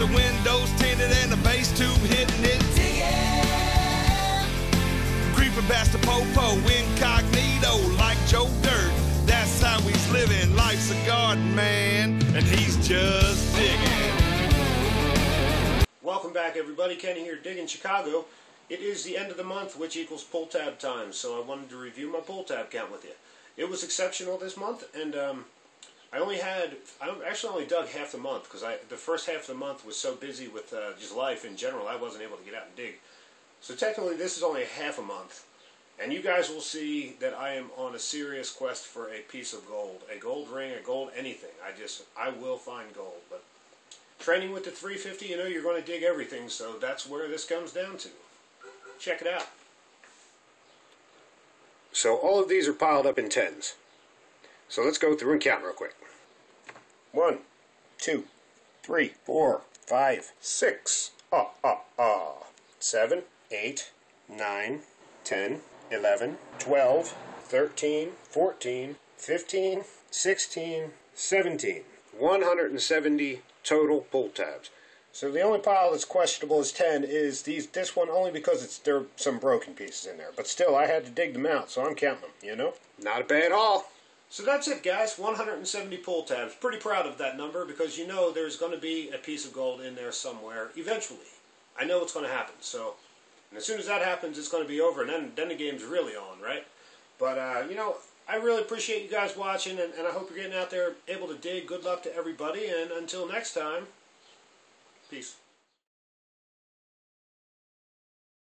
the windows tinted and the bass tube hitting it. Creeping past the popo incognito like Joe Dirt. That's how he's living. Life's a garden, man, and he's just digging. Welcome back, everybody. Kenny here, digging Chicago. It is the end of the month, which equals pull tab time, so I wanted to review my pull tab count with you. It was exceptional this month, and um, I only had, I actually only dug half the month because I the first half of the month was so busy with uh, just life in general, I wasn't able to get out and dig. So technically, this is only half a month, and you guys will see that I am on a serious quest for a piece of gold, a gold ring, a gold anything. I just, I will find gold, but training with the 350, you know, you're going to dig everything, so that's where this comes down to. Check it out. So all of these are piled up in tens. So let's go through and count real quick. One, two, three, four, five, six, ah, ah, ah, seven, eight, nine, ten, eleven, twelve, thirteen, fourteen, fifteen, sixteen, seventeen. 170 total pull tabs. So the only pile that's questionable is 10 is these this one only because it's there are some broken pieces in there. But still I had to dig them out, so I'm counting them, you know? Not a bad haul. So that's it guys, 170 pull tabs. Pretty proud of that number because you know there's going to be a piece of gold in there somewhere eventually. I know it's going to happen. So and as soon as that happens it's going to be over and then then the game's really on, right? But uh, you know, I really appreciate you guys watching and, and I hope you're getting out there able to dig. Good luck to everybody and until next time. Peace.